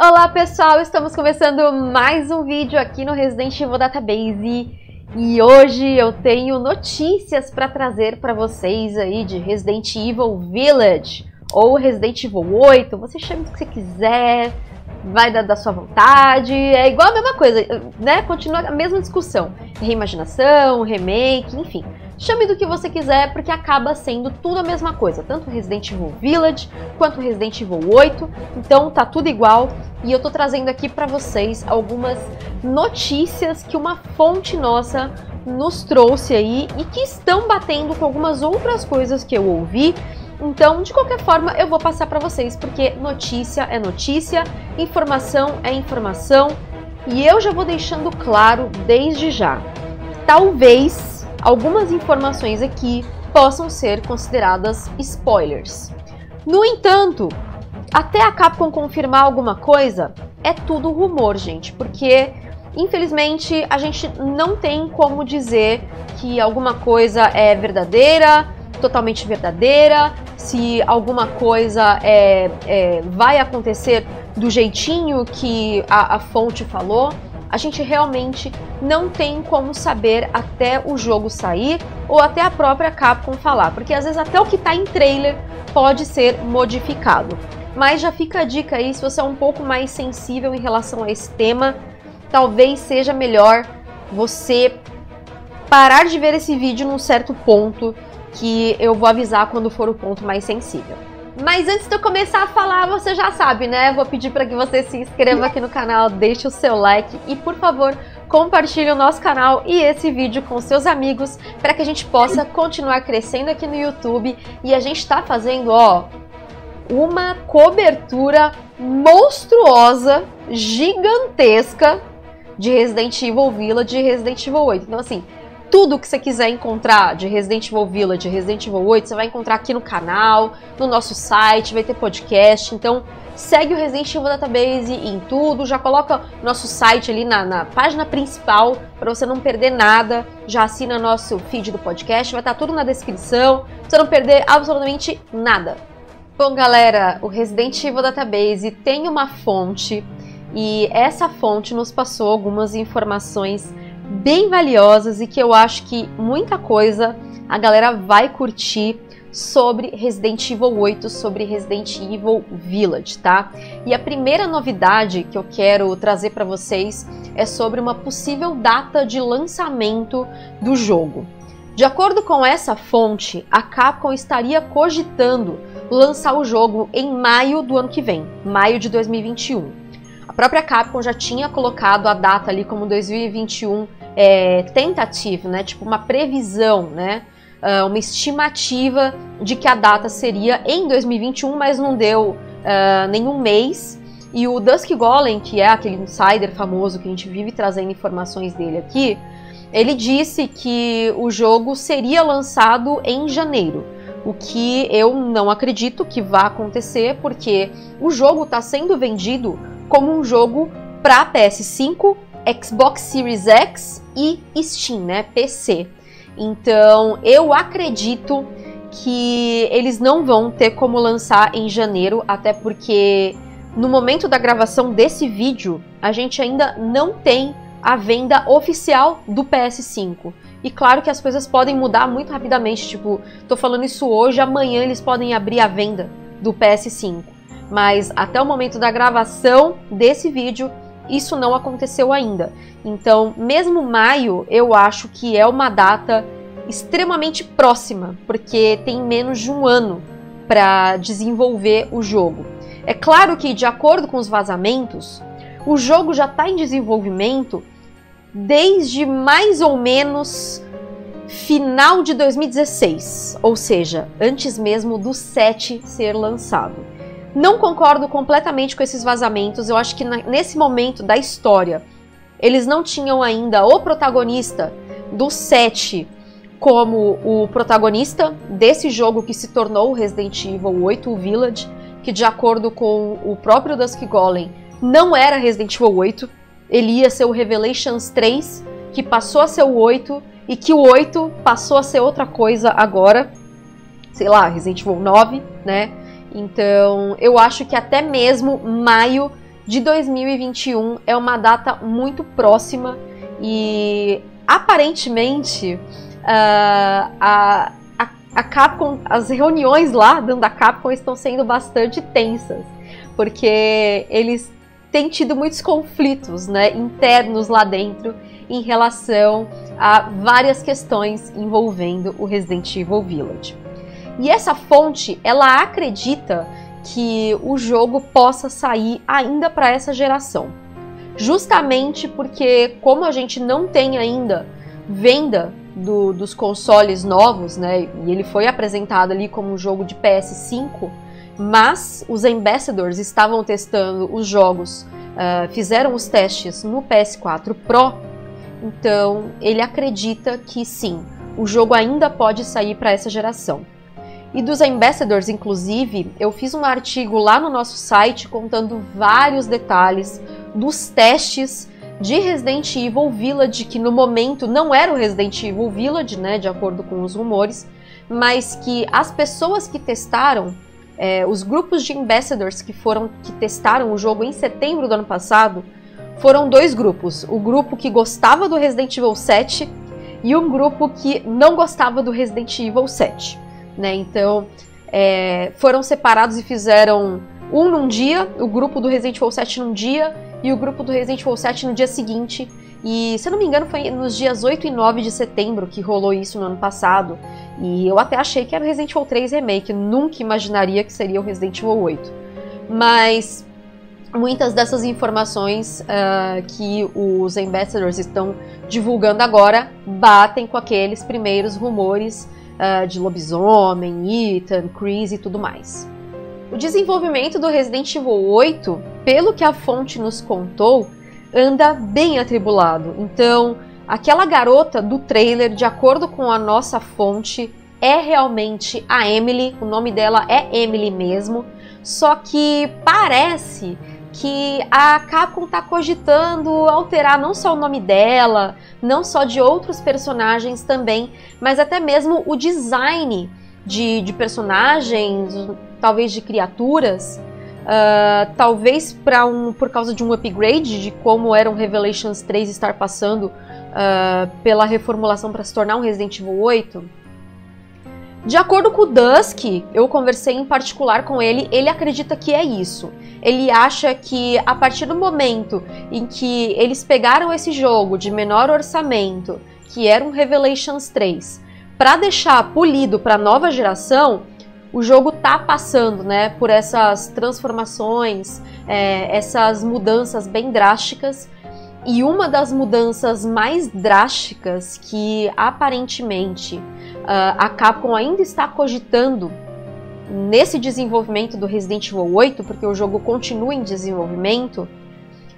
Olá pessoal, estamos começando mais um vídeo aqui no Resident Evil Database e hoje eu tenho notícias para trazer para vocês aí de Resident Evil Village ou Resident Evil 8, você chama o que você quiser, vai dar da sua vontade, é igual a mesma coisa, né? Continua a mesma discussão, reimaginação, remake, enfim. Chame do que você quiser, porque acaba sendo tudo a mesma coisa, tanto Resident Evil Village quanto Resident Evil 8. Então tá tudo igual e eu tô trazendo aqui para vocês algumas notícias que uma fonte nossa nos trouxe aí e que estão batendo com algumas outras coisas que eu ouvi. Então, de qualquer forma, eu vou passar para vocês porque notícia é notícia, informação é informação e eu já vou deixando claro desde já. Talvez algumas informações aqui possam ser consideradas spoilers. No entanto, até a Capcom confirmar alguma coisa, é tudo rumor, gente, porque infelizmente a gente não tem como dizer que alguma coisa é verdadeira, totalmente verdadeira, se alguma coisa é, é vai acontecer do jeitinho que a, a fonte falou a gente realmente não tem como saber até o jogo sair ou até a própria Capcom falar, porque às vezes até o que está em trailer pode ser modificado. Mas já fica a dica aí, se você é um pouco mais sensível em relação a esse tema, talvez seja melhor você parar de ver esse vídeo num certo ponto que eu vou avisar quando for o ponto mais sensível. Mas antes de eu começar a falar, você já sabe, né? Vou pedir para que você se inscreva aqui no canal, deixe o seu like e, por favor, compartilhe o nosso canal e esse vídeo com seus amigos para que a gente possa continuar crescendo aqui no YouTube. E a gente está fazendo, ó, uma cobertura monstruosa, gigantesca de Resident Evil Village e Resident Evil 8. Então, assim, tudo que você quiser encontrar de Resident Evil Village, de Resident Evil 8, você vai encontrar aqui no canal, no nosso site, vai ter podcast. Então, segue o Resident Evil Database em tudo, já coloca nosso site ali na, na página principal para você não perder nada. Já assina nosso feed do podcast, vai estar tudo na descrição, pra você não perder absolutamente nada. Bom, galera, o Resident Evil Database tem uma fonte e essa fonte nos passou algumas informações bem valiosas e que eu acho que muita coisa a galera vai curtir sobre Resident Evil 8, sobre Resident Evil Village, tá? E a primeira novidade que eu quero trazer para vocês é sobre uma possível data de lançamento do jogo. De acordo com essa fonte, a Capcom estaria cogitando lançar o jogo em maio do ano que vem, maio de 2021. A própria Capcom já tinha colocado a data ali como 2021 é, tentativa, né? Tipo uma previsão, né? Uh, uma estimativa de que a data seria em 2021, mas não deu uh, nenhum mês. E o Dusk Golem, que é aquele insider famoso que a gente vive trazendo informações dele aqui, ele disse que o jogo seria lançado em janeiro. O que eu não acredito que vá acontecer, porque o jogo está sendo vendido como um jogo para PS5 Xbox Series X e Steam, né, PC. Então, eu acredito que eles não vão ter como lançar em janeiro, até porque no momento da gravação desse vídeo, a gente ainda não tem a venda oficial do PS5. E claro que as coisas podem mudar muito rapidamente, tipo, tô falando isso hoje, amanhã eles podem abrir a venda do PS5. Mas até o momento da gravação desse vídeo, isso não aconteceu ainda. Então, mesmo maio, eu acho que é uma data extremamente próxima, porque tem menos de um ano para desenvolver o jogo. É claro que, de acordo com os vazamentos, o jogo já está em desenvolvimento desde mais ou menos final de 2016, ou seja, antes mesmo do 7 ser lançado. Não concordo completamente com esses vazamentos. Eu acho que nesse momento da história, eles não tinham ainda o protagonista do 7 como o protagonista desse jogo que se tornou Resident Evil 8 Village, que de acordo com o próprio Dusk Golem, não era Resident Evil 8, ele ia ser o Revelations 3, que passou a ser o 8 e que o 8 passou a ser outra coisa agora, sei lá, Resident Evil 9, né? Então, eu acho que até mesmo maio de 2021 é uma data muito próxima e aparentemente uh, a, a, Capcom, as reuniões lá dentro da Capcom estão sendo bastante tensas, porque eles têm tido muitos conflitos né, internos lá dentro em relação a várias questões envolvendo o Resident Evil Village. E essa fonte, ela acredita que o jogo possa sair ainda para essa geração. Justamente porque, como a gente não tem ainda venda do, dos consoles novos, né? E ele foi apresentado ali como um jogo de PS5, mas os ambassadors estavam testando os jogos, uh, fizeram os testes no PS4 Pro, então ele acredita que sim, o jogo ainda pode sair para essa geração. E dos ambassadors, inclusive, eu fiz um artigo lá no nosso site contando vários detalhes dos testes de Resident Evil Village, que no momento não era o Resident Evil Village, né, de acordo com os rumores, mas que as pessoas que testaram, é, os grupos de ambassadors que foram que testaram o jogo em setembro do ano passado, foram dois grupos: o grupo que gostava do Resident Evil 7 e um grupo que não gostava do Resident Evil 7 né? Então é, foram separados e fizeram um num dia, o grupo do Resident Evil 7 num dia e o grupo do Resident Evil 7 no dia seguinte. E se eu não me engano, foi nos dias 8 e 9 de setembro que rolou isso no ano passado. E eu até achei que era o Resident Evil 3 Remake, nunca imaginaria que seria o Resident Evil 8. Mas muitas dessas informações uh, que os ambassadors estão divulgando agora batem com aqueles primeiros rumores uh, de lobisomem, Ethan, Chris e tudo mais. O desenvolvimento do Resident Evil 8, pelo que a fonte nos contou, anda bem atribulado. Então, aquela garota do trailer, de acordo com a nossa fonte, é realmente a Emily, o nome dela é Emily mesmo, só que parece que a Capcom está cogitando alterar não só o nome dela, não só de outros personagens também, mas até mesmo o design de, de personagens, talvez de criaturas. Uh, talvez para um, por causa de um upgrade de como era um Revelations 3 estar passando uh, pela reformulação para se tornar um Resident Evil 8. De acordo com o Dusk, eu conversei em particular com ele, ele acredita que é isso. Ele acha que a partir do momento em que eles pegaram esse jogo de menor orçamento, que era um Revelations 3, para deixar polido para a nova geração, o jogo tá passando, né, por essas transformações, é, essas mudanças bem drásticas. E uma das mudanças mais drásticas que aparentemente a Capcom ainda está cogitando nesse desenvolvimento do Resident Evil 8, porque o jogo continua em desenvolvimento,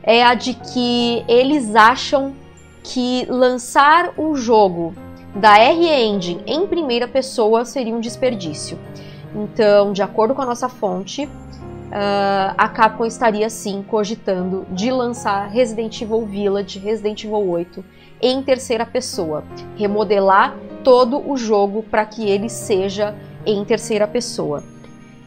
é a de que eles acham que lançar um jogo da R-Engine em primeira pessoa seria um desperdício. Então, de acordo com a nossa fonte, uh, a Capcom estaria sim cogitando de lançar Resident Evil Village, Resident Evil 8 em terceira pessoa, remodelar todo o jogo para que ele seja em terceira pessoa.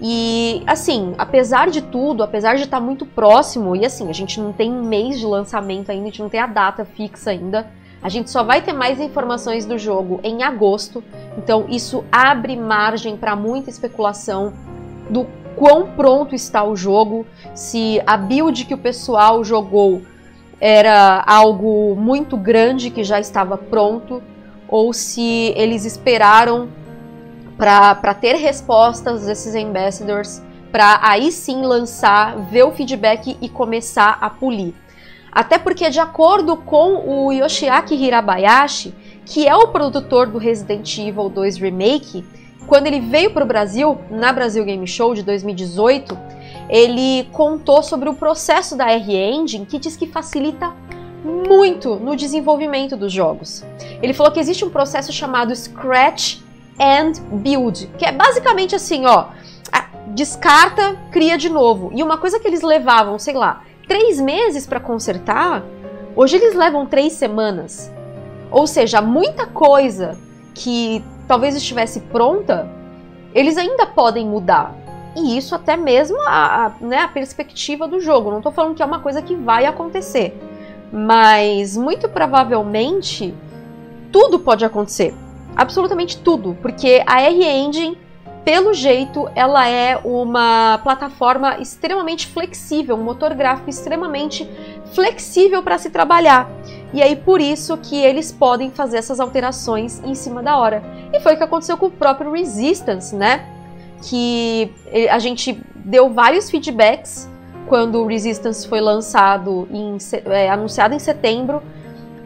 E assim, apesar de tudo, apesar de estar tá muito próximo, e assim, a gente não tem mês de lançamento ainda, a gente não tem a data fixa ainda. A gente só vai ter mais informações do jogo em agosto, então isso abre margem para muita especulação do quão pronto está o jogo, se a build que o pessoal jogou era algo muito grande que já estava pronto, ou se eles esperaram para ter respostas desses ambassadors, para aí sim lançar, ver o feedback e começar a polir. Até porque, de acordo com o Yoshiaki Hirabayashi, que é o produtor do Resident Evil 2 Remake, quando ele veio para o Brasil, na Brasil Game Show de 2018, ele contou sobre o processo da R-Engine, que diz que facilita muito no desenvolvimento dos jogos. Ele falou que existe um processo chamado Scratch and Build, que é basicamente assim, ó, descarta, cria de novo. E uma coisa que eles levavam, sei lá, três meses para consertar, hoje eles levam três semanas. Ou seja, muita coisa que talvez estivesse pronta, eles ainda podem mudar. e isso até mesmo a, a, né, a perspectiva do jogo. Não estou falando que é uma coisa que vai acontecer, mas muito provavelmente tudo pode acontecer. Absolutamente tudo, porque a R-Engine, pelo jeito, ela é uma plataforma extremamente flexível, um motor gráfico extremamente flexível para se trabalhar. E aí por isso que eles podem fazer essas alterações em cima da hora. E foi o que aconteceu com o próprio Resistance, né? que a gente deu vários feedbacks quando o Resistance foi lançado, em, é, anunciado em setembro,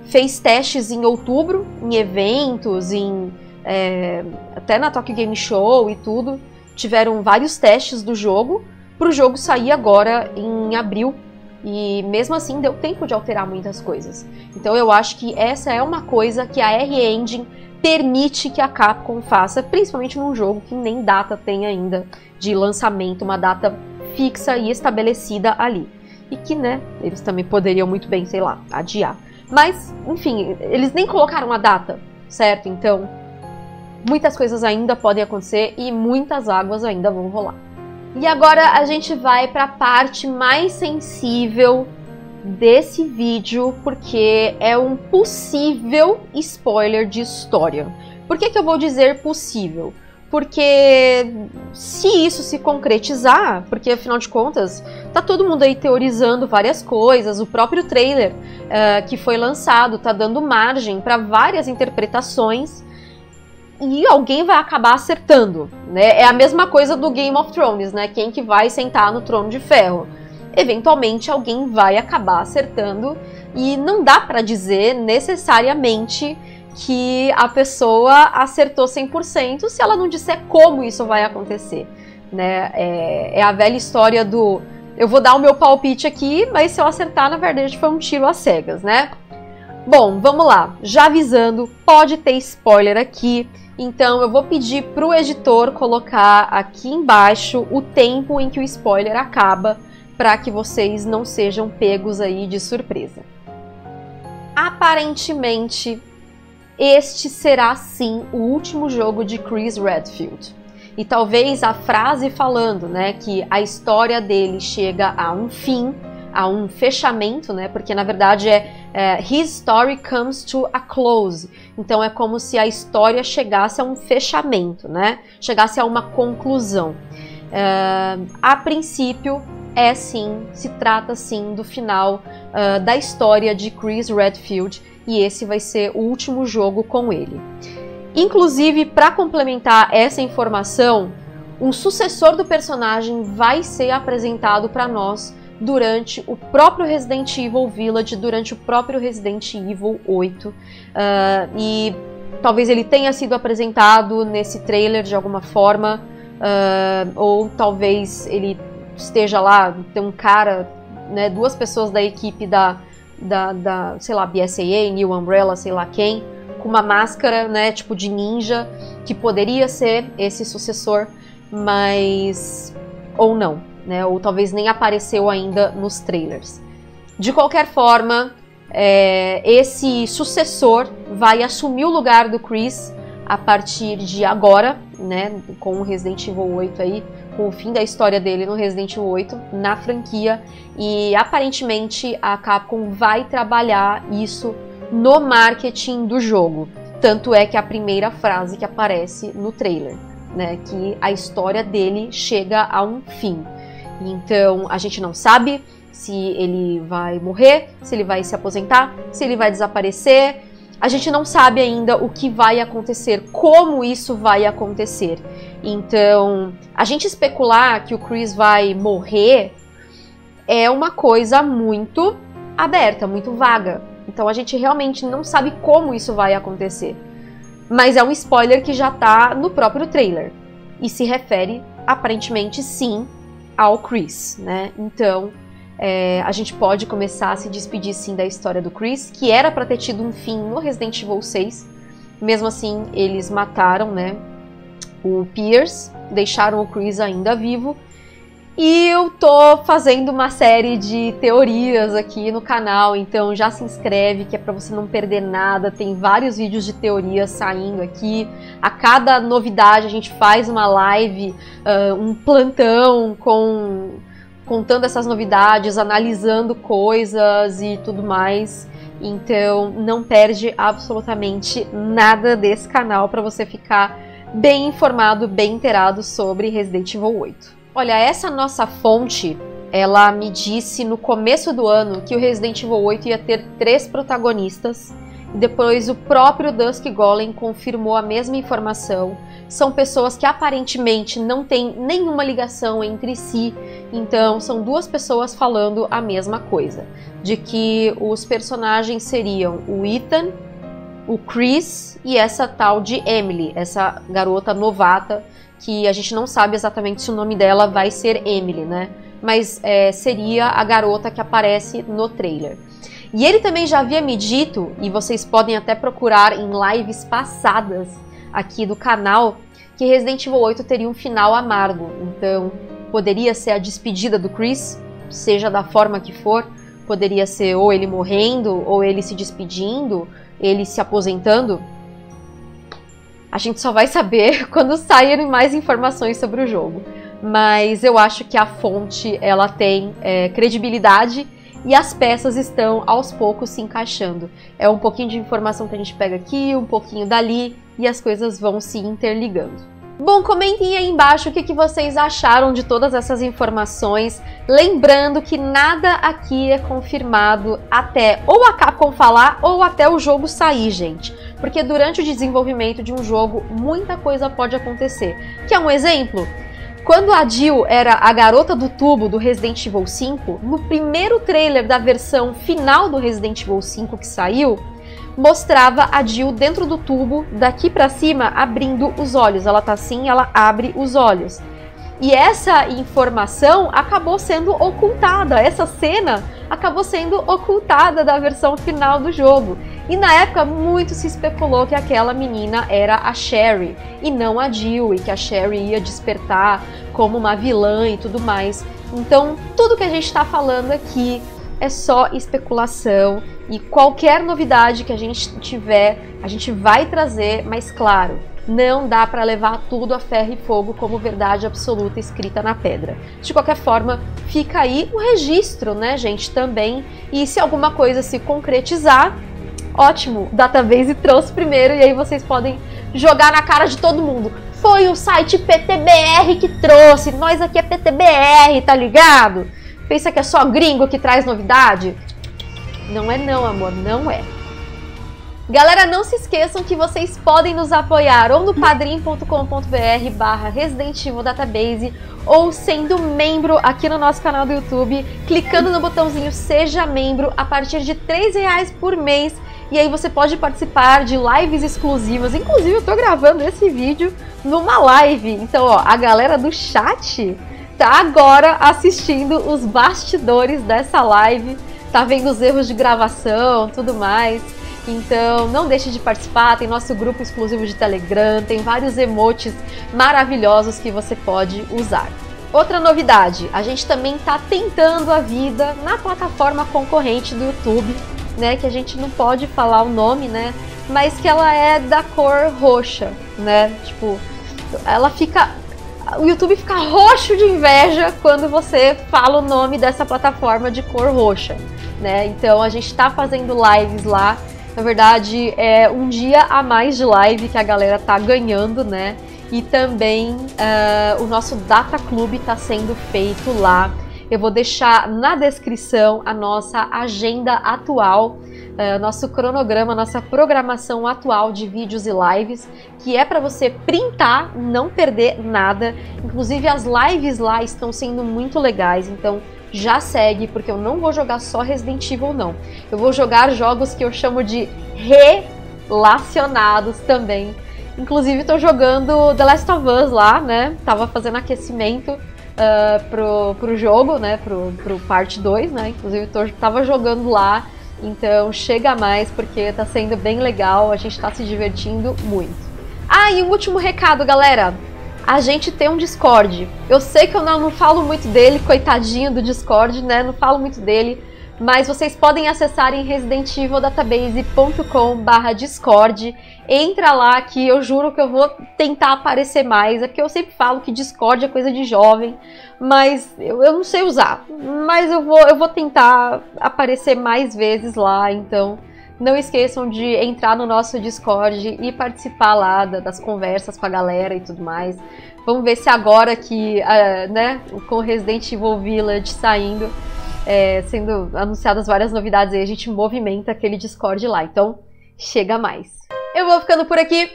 fez testes em outubro, em eventos, em é, até na Tokyo Game Show e tudo. Tiveram vários testes do jogo para o jogo sair agora em abril. E mesmo assim deu tempo de alterar muitas coisas. Então eu acho que essa é uma coisa que a R-Engine permite que a Capcom faça, principalmente num jogo que nem data tem ainda de lançamento, uma data fixa e estabelecida ali. E que, né, eles também poderiam muito bem, sei lá, adiar. Mas, enfim, eles nem colocaram a data, certo? Então, muitas coisas ainda podem acontecer e muitas águas ainda vão rolar. E agora a gente vai para a parte mais sensível desse vídeo porque é um possível spoiler de história. Por que, que eu vou dizer possível? Porque se isso se concretizar, porque afinal de contas, tá todo mundo aí teorizando várias coisas, o próprio trailer uh, que foi lançado tá dando margem para várias interpretações e alguém vai acabar acertando, né? É a mesma coisa do Game of Thrones, né? Quem que vai sentar no trono de ferro? eventualmente alguém vai acabar acertando e não dá para dizer necessariamente que a pessoa acertou 100% se ela não disser como isso vai acontecer. Né? É, é, a velha história do eu vou dar o meu palpite aqui, mas se eu acertar, na verdade foi um tiro às cegas, né? Bom, vamos lá. Já avisando, pode ter spoiler aqui. Então eu vou pedir para o editor colocar aqui embaixo o tempo em que o spoiler acaba para que vocês não sejam pegos aí de surpresa. Aparentemente, este será sim o último jogo de Chris Redfield. E talvez a frase falando, né, que a história dele chega a um fim, a um fechamento, né, porque na verdade é, é his story comes to a close. Então é como se a história chegasse a um fechamento, né, chegasse a uma conclusão. É, a princípio, é sim, se trata sim do final uh, da história de Chris Redfield e esse vai ser o último jogo com ele. Inclusive, para complementar essa informação, um sucessor do personagem vai ser apresentado para nós durante o próprio Resident Evil Village, durante o próprio Resident Evil 8. Uh, ah, e talvez ele tenha sido apresentado nesse trailer de alguma forma, uh, ou talvez ele esteja lá, tem um cara, né, duas pessoas da equipe da, da, da, sei lá, BSAA, New Umbrella, sei lá quem, com uma máscara, né, tipo de ninja, que poderia ser esse sucessor, mas ou não, né, ou talvez nem apareceu ainda nos trailers. De qualquer forma, é, esse sucessor vai assumir o lugar do Chris a partir de agora, né, com o Resident Evil 8 aí, com o fim da história dele no Resident Evil 8 na franquia e aparentemente a Capcom vai trabalhar isso no marketing do jogo. Tanto é que a primeira frase que aparece no trailer, né, que a história dele chega a um fim. Então a gente não sabe se ele vai morrer, se ele vai se aposentar, se ele vai desaparecer, a gente não sabe ainda o que vai acontecer, como isso vai acontecer. Então, a gente especular que o Chris vai morrer é uma coisa muito aberta, muito vaga. Então a gente realmente não sabe como isso vai acontecer. Mas é um spoiler que já tá no próprio trailer e se refere aparentemente sim ao Chris, né? Então, é, a gente pode começar a se despedir sim da história do Chris, que era para ter tido um fim no Resident Evil 6. Mesmo assim, eles mataram, né, o Pierce, deixaram o Chris ainda vivo. E eu tô fazendo uma série de teorias aqui no canal, então já se inscreve que é para você não perder nada. Tem vários vídeos de teorias saindo aqui. A cada novidade a gente faz uma live, uh, um plantão com contando essas novidades, analisando coisas e tudo mais. Então não perde absolutamente nada desse canal para você ficar bem informado, bem inteirado sobre Resident Evil 8. Olha, essa nossa fonte, ela me disse no começo do ano que o Resident Evil 8 ia ter três protagonistas. Depois o próprio Dusk Golem confirmou a mesma informação. São pessoas que aparentemente não têm nenhuma ligação entre si, então são duas pessoas falando a mesma coisa, de que os personagens seriam o Ethan, o Chris e essa tal de Emily, essa garota novata que a gente não sabe exatamente se o nome dela vai ser Emily, né? Mas é, seria a garota que aparece no trailer. E ele também já havia me dito, e vocês podem até procurar em lives passadas aqui do canal, que Resident Evil 8 teria um final amargo. Então, poderia ser a despedida do Chris, seja da forma que for. Poderia ser ou ele morrendo, ou ele se despedindo, ele se aposentando. A gente só vai saber quando saírem mais informações sobre o jogo. Mas eu acho que a fonte ela tem é, credibilidade e as peças estão aos poucos se encaixando. É um pouquinho de informação que a gente pega aqui, um pouquinho dali e as coisas vão se interligando. Bom, comentem aí embaixo o que, que vocês acharam de todas essas informações. Lembrando que nada aqui é confirmado até ou a Capcom falar ou até o jogo sair, gente. Porque durante o desenvolvimento de um jogo, muita coisa pode acontecer. Quer um exemplo? Quando a Jill era a garota do tubo do Resident Evil 5, no primeiro trailer da versão final do Resident Evil 5 que saiu, mostrava a Jill dentro do tubo, daqui para cima, abrindo os olhos. Ela tá assim, ela abre os olhos. E essa informação acabou sendo ocultada, essa cena acabou sendo ocultada da versão final do jogo. E na época muito se especulou que aquela menina era a Sherry e não a Jill, e que a Sherry ia despertar como uma vilã e tudo mais. Então, tudo que a gente está falando aqui é só especulação e qualquer novidade que a gente tiver, a gente vai trazer, mas claro, não dá para levar tudo a ferro e fogo como verdade absoluta escrita na pedra. De qualquer forma, fica aí o registro, né, gente, também. E se alguma coisa se concretizar, ótimo, Database trouxe primeiro e aí vocês podem jogar na cara de todo mundo. Foi o site PTBR que trouxe, nós aqui é PTBR, tá ligado? Pensa que é só gringo que traz novidade? Não é não, amor, não é. Galera, não se esqueçam que vocês podem nos apoiar ou no padrim.com.br barra Resident Evil Database ou sendo membro aqui no nosso canal do YouTube, clicando no botãozinho Seja Membro a partir de R$ reais por mês e aí você pode participar de lives exclusivas. Inclusive, eu tô gravando esse vídeo numa live. Então, ó, a galera do chat tá agora assistindo os bastidores dessa live, tá vendo os erros de gravação, tudo mais. Então, não deixe de participar, tem nosso grupo exclusivo de Telegram, tem vários emotes maravilhosos que você pode usar. Outra novidade, a gente também está tentando a vida na plataforma concorrente do YouTube, né, que a gente não pode falar o nome, né, mas que ela é da cor roxa, né? Tipo, ela fica o YouTube fica roxo de inveja quando você fala o nome dessa plataforma de cor roxa, né? Então a gente está fazendo lives lá. Na verdade, é um dia a mais de live que a galera tá ganhando, né? E também uh, o nosso Data Club está sendo feito lá. Eu vou deixar na descrição a nossa agenda atual uh, nosso cronograma, nossa programação atual de vídeos e lives, que é para você printar, não perder nada. Inclusive as lives lá estão sendo muito legais, então já segue, porque eu não vou jogar só Resident Evil não. Eu vou jogar jogos que eu chamo de relacionados também. Inclusive estou jogando The Last of Us lá, né? Tava fazendo aquecimento uh, pro, pro jogo, né? Pro, pro parte 2, né? Inclusive tô, tava jogando lá então chega mais porque está sendo bem legal, a gente está se divertindo muito. Ah, e um último recado, galera. a gente tem um Discord. Eu sei que eu não, não falo muito dele, coitadinho do Discord, né? Não falo muito dele, mas vocês podem acessar em residentevildatabase.com/discord. Entra lá que eu juro que eu vou tentar aparecer mais. É porque eu sempre falo que Discord é coisa de jovem, mas eu, eu não sei usar. Mas eu vou, eu vou tentar aparecer mais vezes lá, então não esqueçam de entrar no nosso Discord e participar lá das conversas com a galera e tudo mais. Vamos ver se agora que, uh, né, com Resident Evil Village saindo, é, sendo anunciadas várias novidades aí, a gente movimenta aquele Discord lá. Então, chega mais. Eu vou ficando por aqui.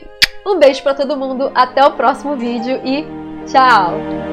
Um beijo para todo mundo, até o próximo vídeo e tchau!